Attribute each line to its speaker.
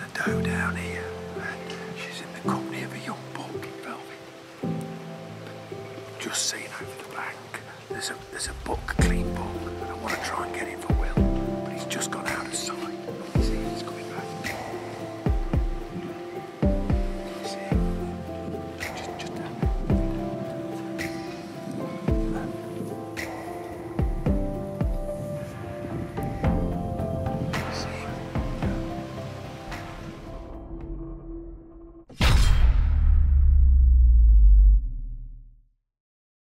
Speaker 1: A doe down here. She's in the company of a young buck, Velvet. Just seen over the bank. There's a there's a buck, clean.